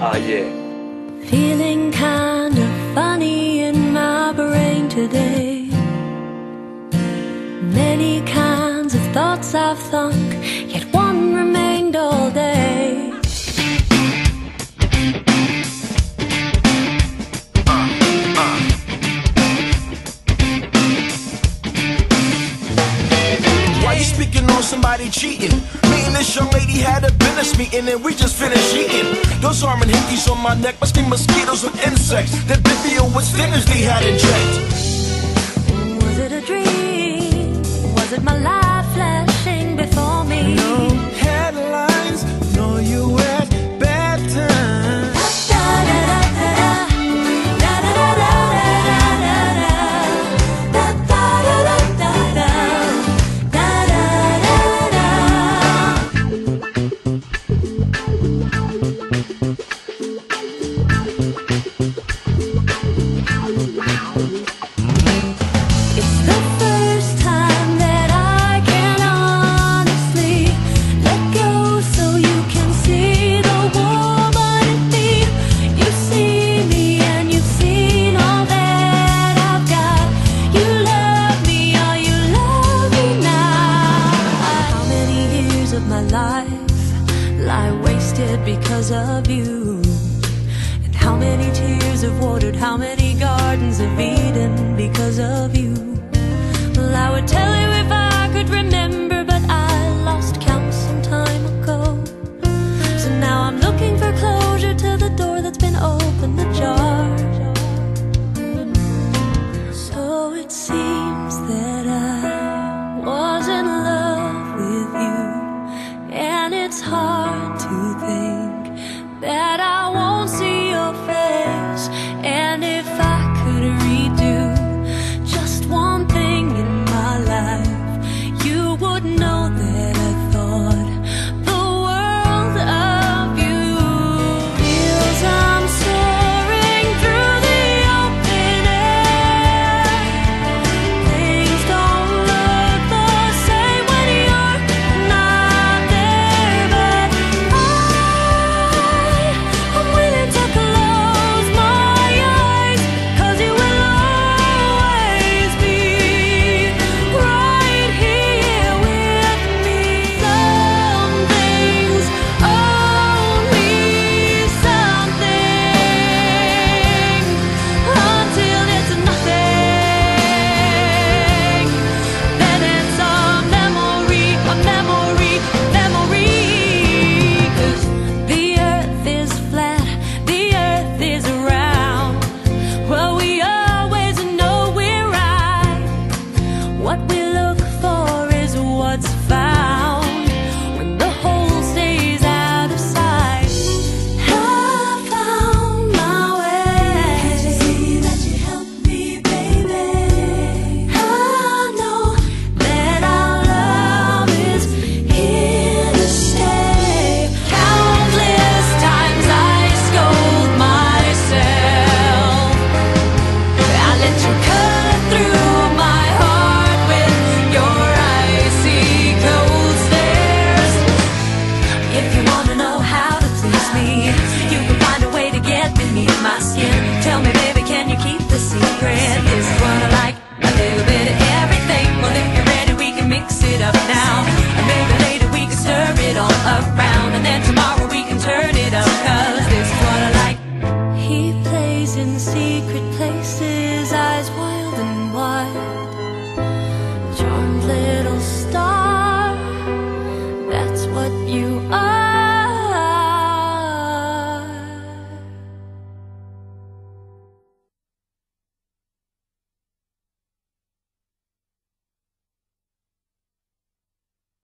Ah, yeah. Feeling kinda funny in my brain today. Many kinds of thoughts I've thunk, yet one remained all day. Why speaking on somebody cheating? Me and this young lady had a business meeting and we just finished eating. Those Armin hickeys on my neck must be mosquitoes or insects. That Bifio was thinners they had inject. lie wasted because of you. And how many tears have watered how many gardens have Eden because of you? Well, I would tell you. what's fine. around.